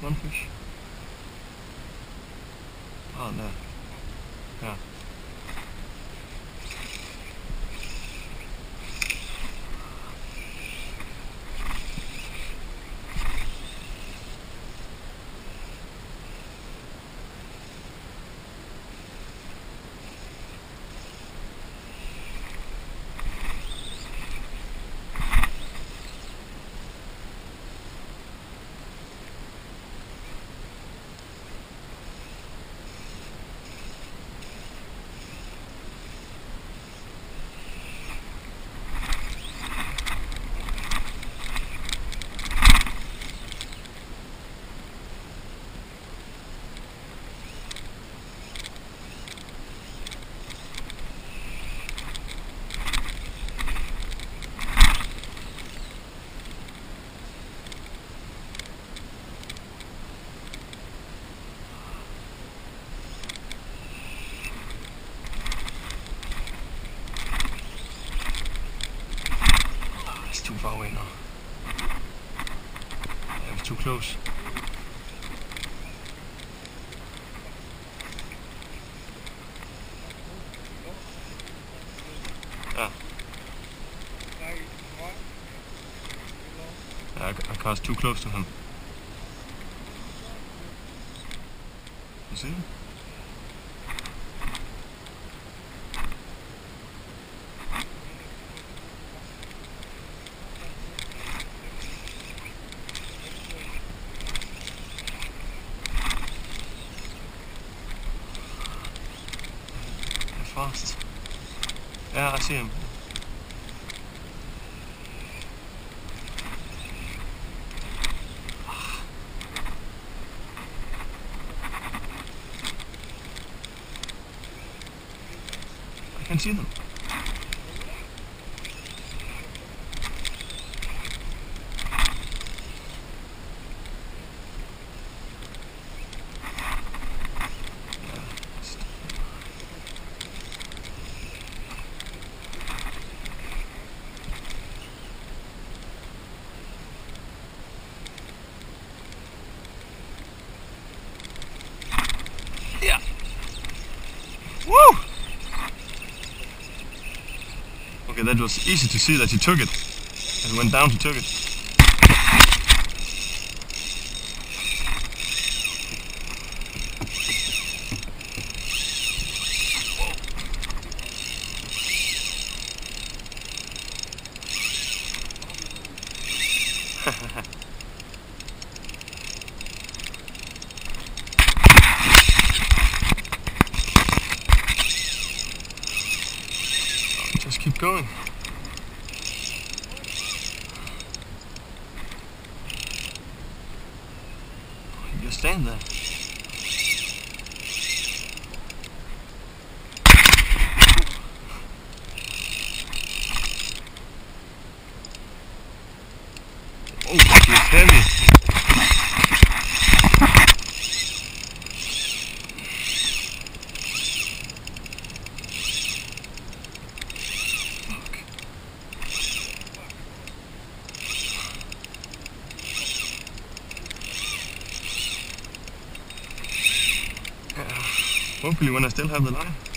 One fish. Oh no. Yeah. It's too far away now. Yeah, it's too close. Yeah, I, I cast too close to him. You see fast. Yeah, I see him. I can see them. Yeah, it's- Yeah. Woo! That was easy to see that he took it. And went down to took it. Just keep going. You Hopefully when I er still have the line.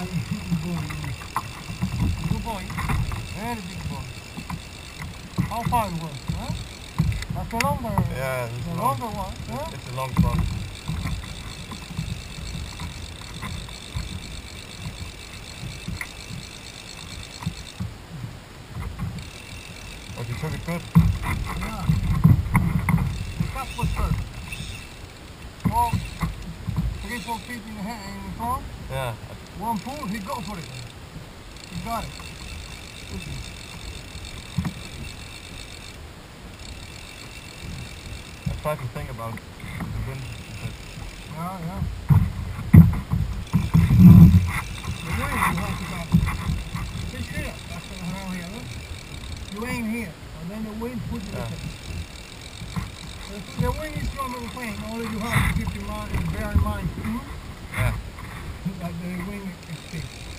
Grappig. Good boy. Very big boy. How far it was, huh? That's the longer, Yeah, it's a long, longer one, huh? it's a long shot. But you took it good. Yeah. The cup was first. Oh, three four feet in the front. One pull, he go for it. He got it. I tried to think about the wind, but Yeah, yeah. The wind you have to go. Fish here. That's the around here. Look. You aim here, and then the wind pushes Yeah. it. The, wind is from the plane. Only you have to keep in mind and bear in mind too. Yeah. That the wind is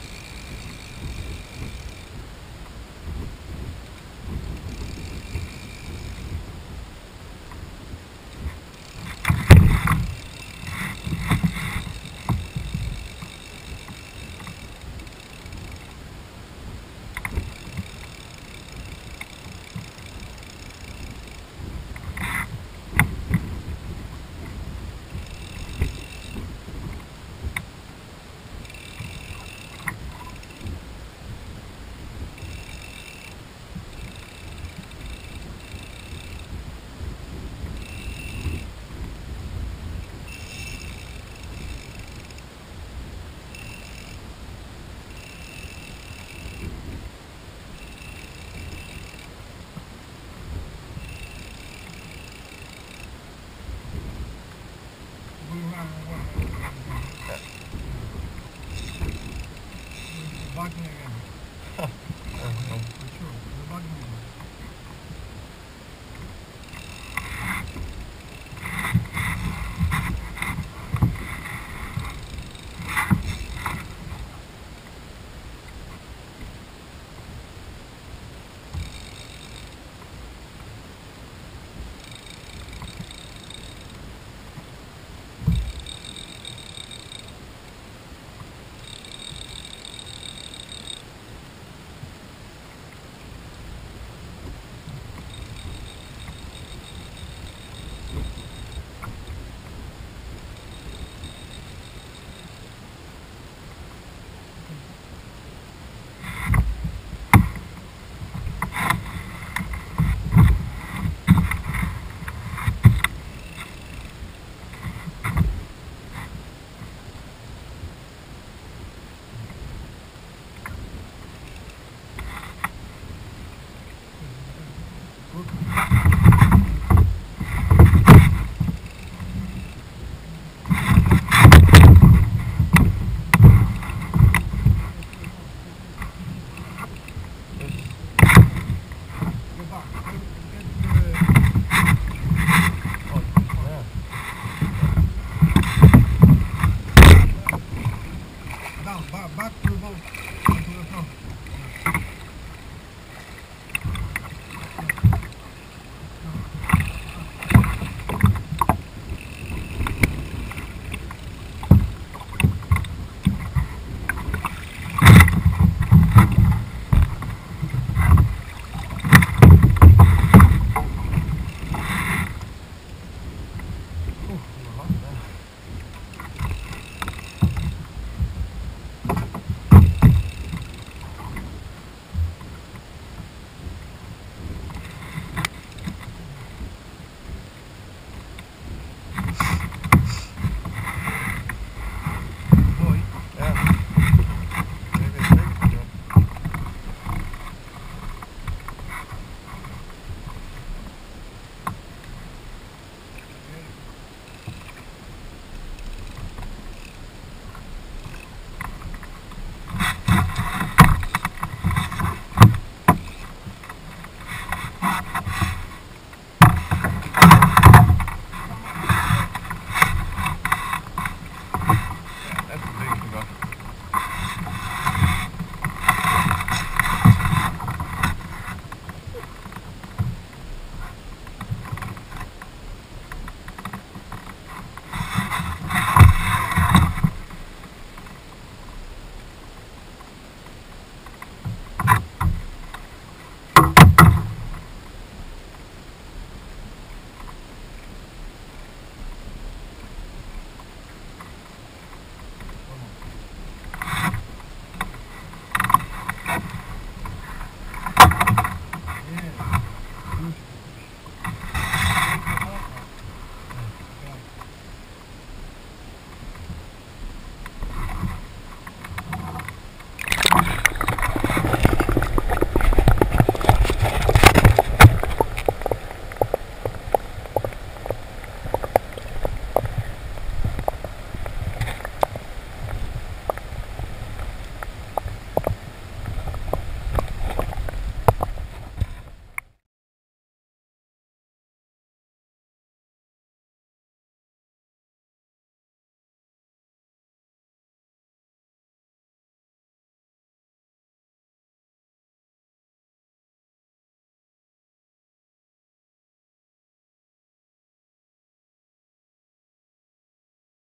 거.